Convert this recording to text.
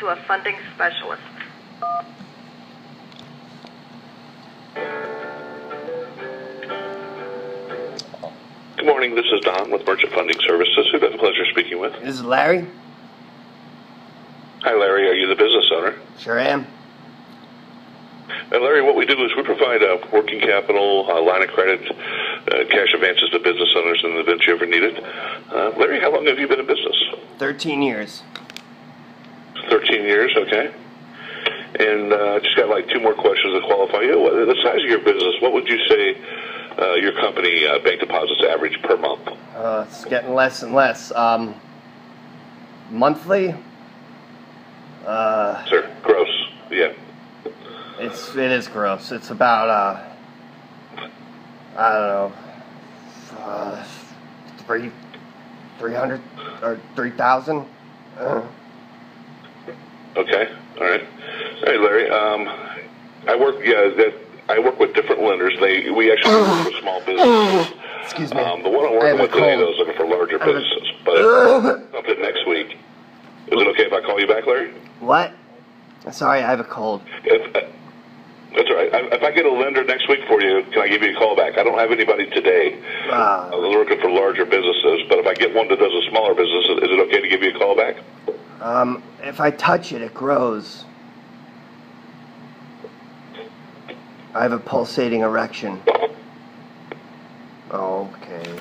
to a funding specialist. Good morning, this is Don with Merchant Funding Services. Who do I have the pleasure of speaking with? This is Larry. Hi, Larry. Are you the business owner? Sure am. And Larry, what we do is we provide uh, working capital, uh, line of credit, uh, cash advances to business owners in the event you ever need it. Uh, Larry, how long have you been in business? 13 years. 13 years, okay. And uh, I just got like two more questions to qualify you. What- The size of your business, what would you say uh, your company uh, bank deposits average per month? Uh, it's getting less and less. Um, monthly, uh, Sir, gross, yeah. it's it is gross. It's about uh, I don't know, uh, three, three hundred or three thousand. Okay, all right. Hey, Larry. Um, I work. Yeah, that I work with different lenders. They we actually work with small businesses. excuse me. Um, the one I'm working with today, though, is looking for larger businesses. But something next week. Is it okay if I call you back, Larry? What? Sorry, I have a cold. If, uh, that's all right. I- If I get a lender next week for you, can I give you a call back? I don't have anybody today. Uh, I'm looking for larger businesses, but if I get one that does a smaller business, um, if I touch it, it grows. I have a pulsating erection. Okay.